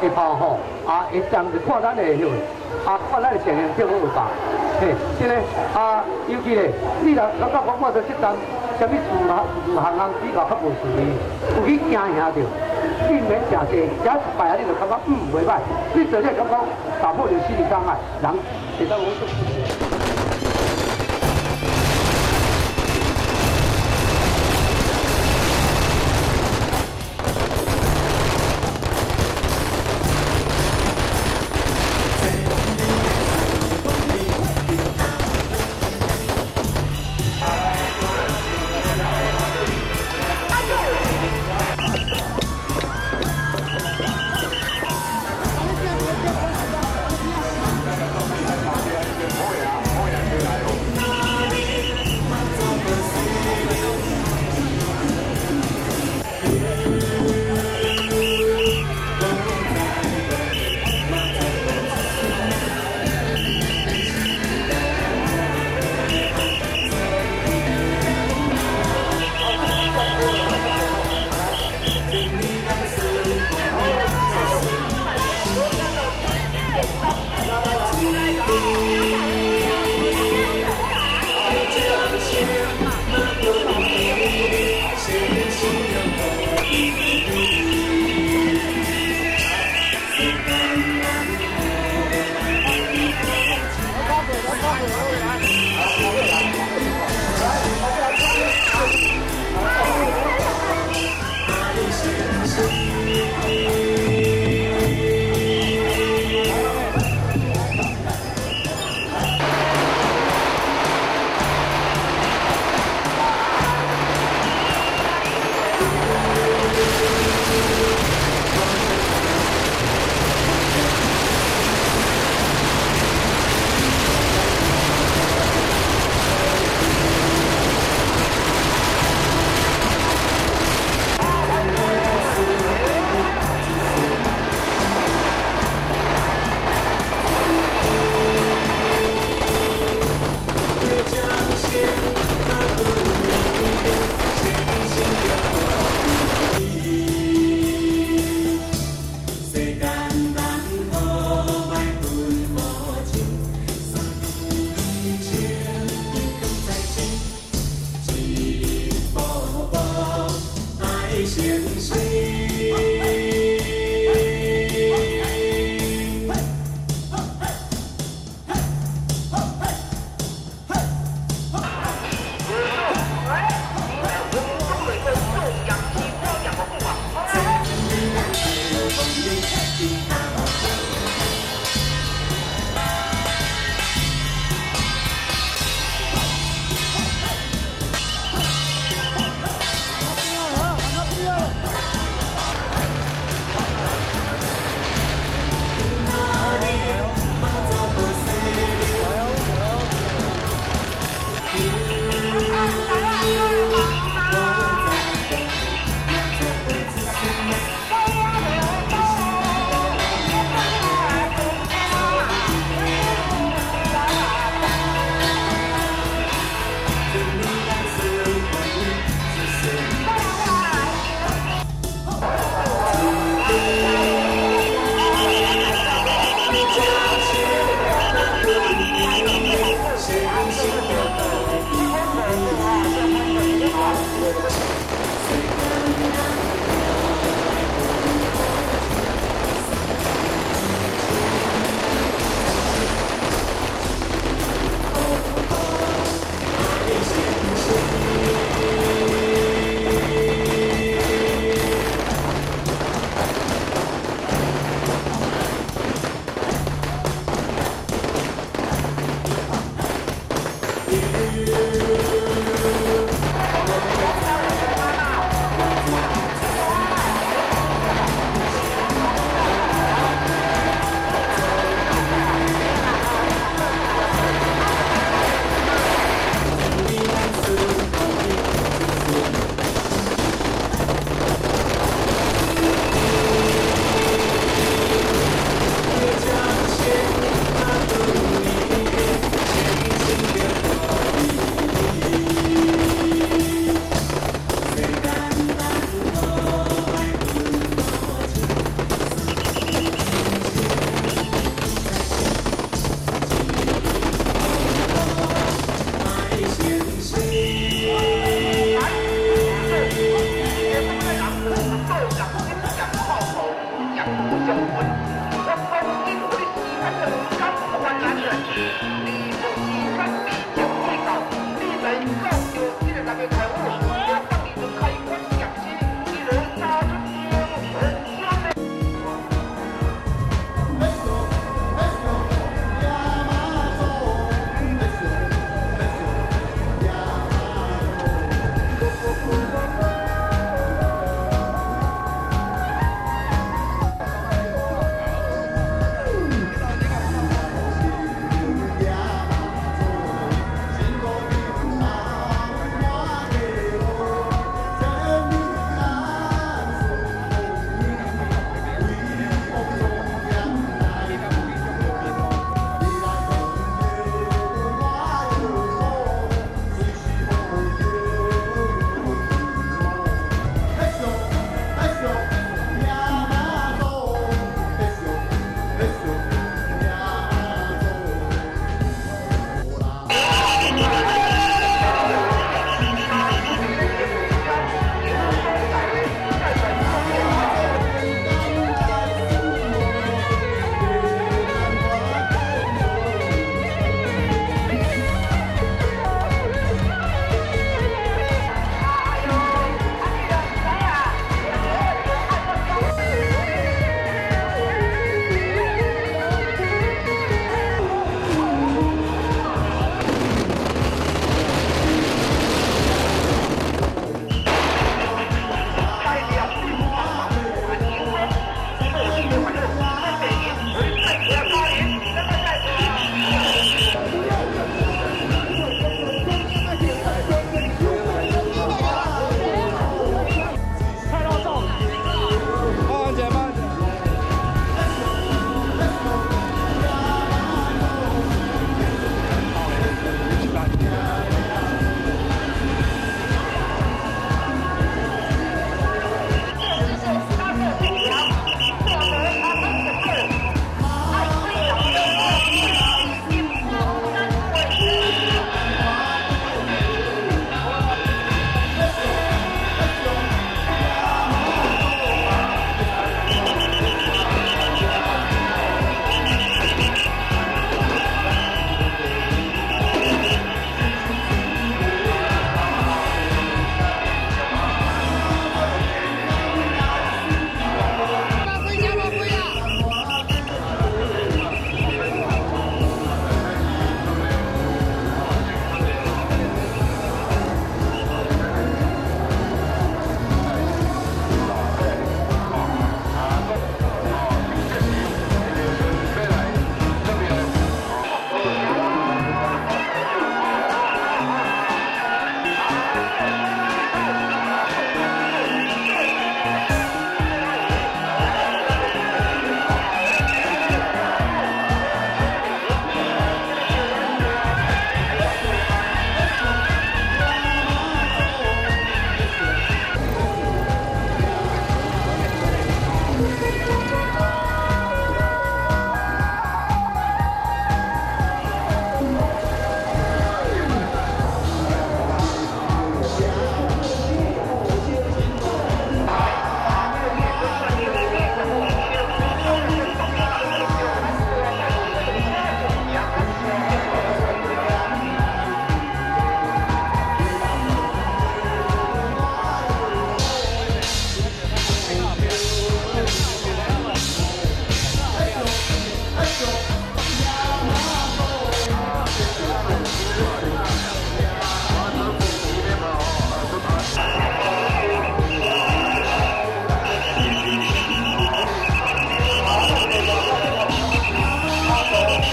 会跑吼，啊，会这样子看咱的迄个，啊，看咱的情形就好吧。嘿，即个，啊，尤其咧，你若感觉讲我做这站，啥物事嘛，事行行比较较无顺利，有去惊吓着，你免诚济，只一摆啊你就感觉嗯袂歹，你做这感觉打破你心理障碍，人会当好做。谢谢。现在就进来那个财务。